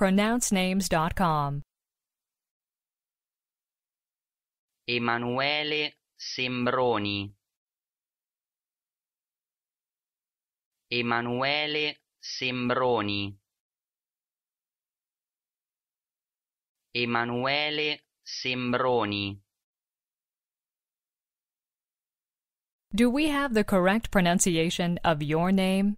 PronounceNames.com. Emanuele Sembroni. Emanuele Sembroni. Emanuele Sembroni. Do we have the correct pronunciation of your name?